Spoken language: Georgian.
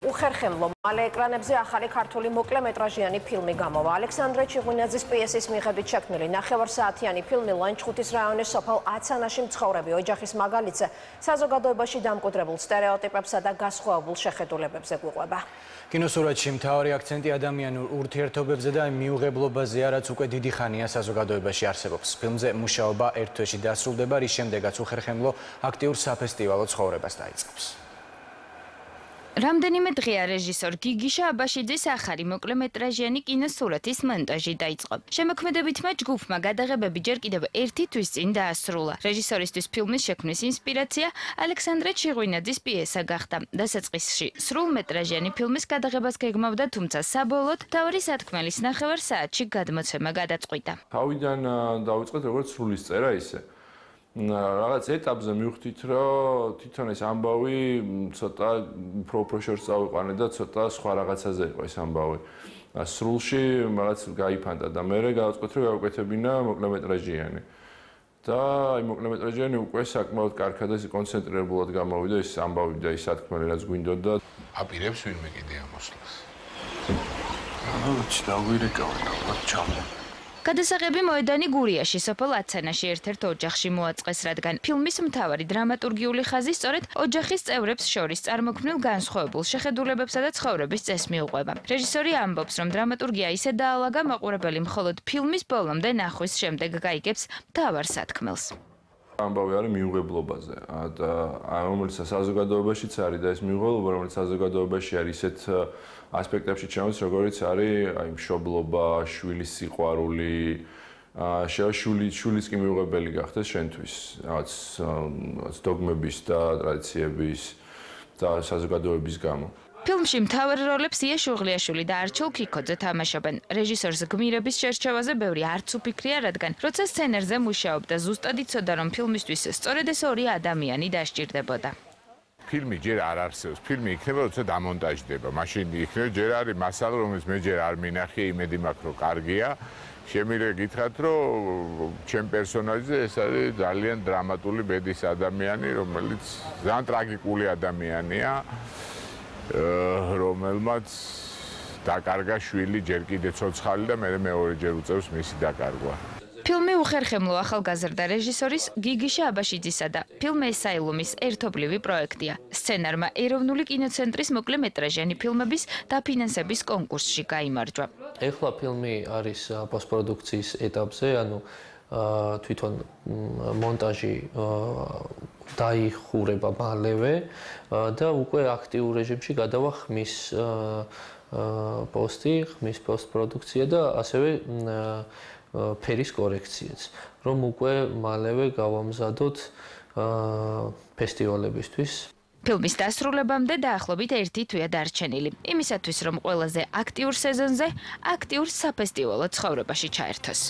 უხერხემლო მალე ეკრანებზე ახალი ქართული მოკლემეტრაჟიანი ფილმი გამოვა. ალექსანდრე ჩიღვინაძის პიესის მიხედვით შექმნილი ნახევარსაათიანი ფილმი ლანჩხუთის რაიონის სოფელ აცანაში მცხოვრები ოჯახის მაგალითზე საზოგადოებაში დამკვიდრებულ სტერეოტიპებსა და გასხვავებულ შეხედულებებზე გვიყვება. კინოსურათში მთავარი აქცენტი ადამიანურ ურთიერთობებზე და მიუღებლობაზე არაც უკვე დიდი ხანია საზოგადოებაში არსებობს. ფილმზე მუშაობა ერთ თვეში დასრულდება, რის შემდეგაც უხერხემლო აქტიურ საფესტივალო ცხოვრებას დაიწყებს. რამდენიმე დღეა რეჟისორ გიგიშა აბაშიძის ახალი მოკლემეტრაჟიანი კინოსურათის მონტაჟი დაიწყო. შემოქმედებითმა ჯგუფმა გადაღებები ჯერ კიდევ ერთი თვის წინ დაასრულა. რეჟისორისთვის ფილმის შექმნის ინსპირაცია ალექსანდრე ჩიღვინაძის პიესა გახდა. დასაწყისში სრულმეტრაჟიანი ფილმის გადაღებას გეგმავდა, თუმცა საბოლოოდ თავი სათქმელის ნახევარ საათში გადმოცემა გადაწყვიტა. თავიდან დაიწყეთ როგორც სრულის წერა ისე. რაღაც ეტაპზე მივხვდით, რომ თვითონ ეს ამბავი ცოტა პროფესორს წავიყვანე და ცოტა სხვა რაღაცაზე იყო ეს ამბავი. სრულში რაღაც გაიფანტა და მე გავაწყვეტ რომ გავუკეთებინა მოკლემეტრაჟიანი. და აი მოკლემეტრაჟიანი უკვე საკმაოდ კარგად და კონცენტრირებულად გამოვიდა ეს ამბავი და ის სათქმელი რაც გვინდოდა. აპირებს ვინმე კიდე ამოსვლას. ანუ ჩდაგვირეკავენ ალბათ ჩამო. გადასაღები მოედანი გურიაში სოფელ აცანაში ერთ-ერთ ოჯახში მოაწყეს, რადგან ფილმის მთავარი დრამატურგიული ხაზი სწორედ ოჯახის წევრებს შორის წარმოქმნილ განსხვავებულ შეხედულებებსა და ცხოვრების წესს მიუყვება. რეჟისორი ამბობს, რომ დრამატურგია ისე დაალაგა მაყურებელი მხოლოდ ფილმის ბოლომდე ნახვის შემდეგ გაიგებს მთავარ სათქმელს. ამბავი არის მიუღებლობაზე. და რომელიც საზოგადოებაშიც არის და ეს მიუღებლობა რომელიც საზოგადოებაში არის ისეთ ასპექტებში ჩემთვის როგორიც არის აი მშობლობა, შვილის სიყვარული ა შეშული შულის კი მიუღებელი გახდეს შენთვის რაღაც დოგმების და ტრადიციების და საზოგადოების გამო ფილმში მთავარ როლებს ია შუღლიაშვილი და არჩილ ქიქოძე თამაშობენ. რეჟისორს გმირების შერჩევაზე ბევრი არც უფიქრია, რადგან როცა სცენარზე მუშაობდა, ზუსტად იცოდა, რომ ფილმისთვის სწორედ ეს ორი ადამიანი დასჭირდებოდა. ფილმი ჯერ არ არსებობს, ფილმი იქნება, როცა დამონტაჟდება. მაშინ იქნება ჯერ არის მასალა, რომელიც მე ჯერ არ მინახე, იმედი მაქვს, რომ კარგია. შემიძლია გითხრათ, რომ ჩემ პერსონაჟზე ეს არის ძალიან დრამატული ბედის ადამიანი, რომელიც ძალიან ტრაგიკული ადამიანია. რომელმაც დაკარგა შვილი ჯერ კიდე ცოცხალი და მე მეორე ჯერ უწევს მისი დაკარგვა. ფილმი უხერხემლო ახალგაზრდა რეჟისორის გიგიშა აბაშიძისა და ფილმ ესაილუმის ერთობლივი პროექტია. სცენარმა ეროვნული კინოცენტრის მოკლემეტრაჟიანი ფილმების დაფინანსების კონკურსში გაიმარჯვა. ეხლა ფილმი არის პოსტპროდუქციის ეტაპზე, ანუ თვითონ მონტაჟი დაიხურება მალევე და უკვე აქტიურ რეჟიმში გადავა ხმის პოსტი, ხმის პოსტპროდუქცია და ასევე ფერის კორექციაც, რომ უკვე მალევე გავამზადოთ ფესტივალებისთვის. ფილმის დასრულებამდე დაახლოებით 1 თვეა დარჩენილი. იმისათვის რომ ყველაზე აქტიურ სეზონზე აქტიურ საფესტივალო ცხოვრებაში ჩაერთოს.